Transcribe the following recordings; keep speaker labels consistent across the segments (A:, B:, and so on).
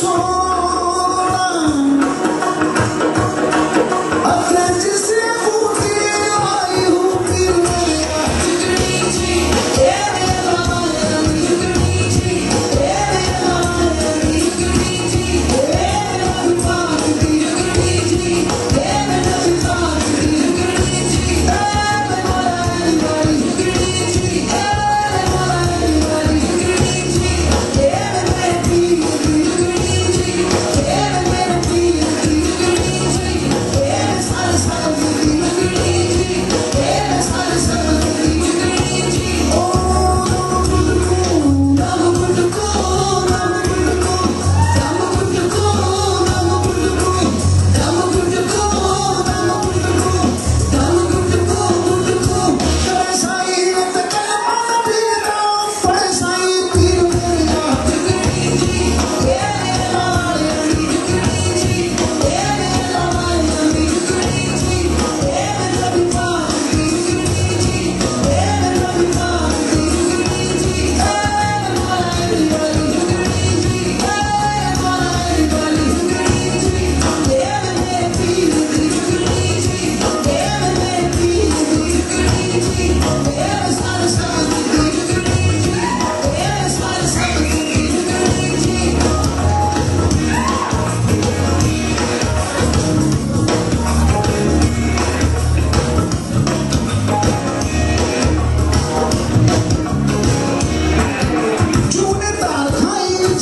A: So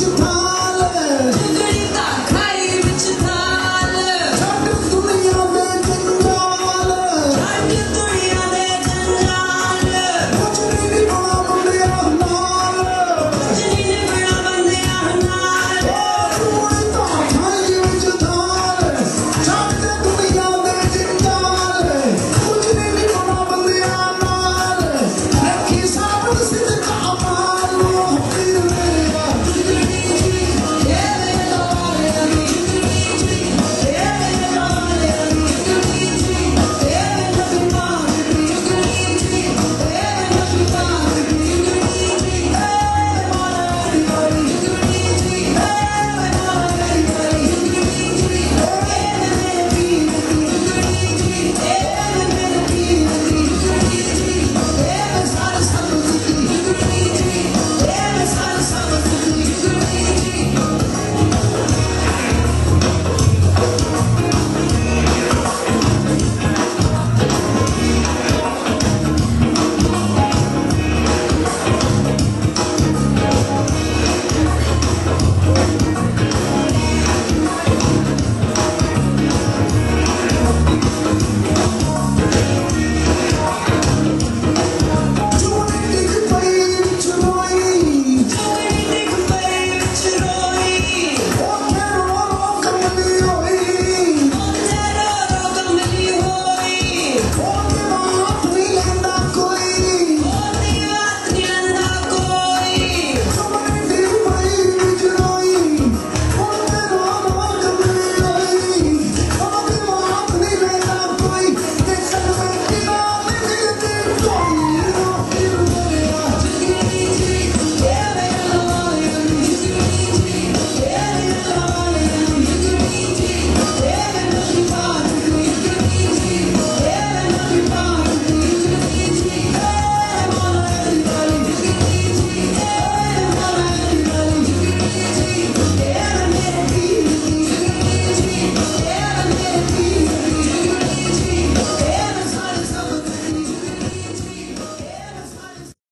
A: your time.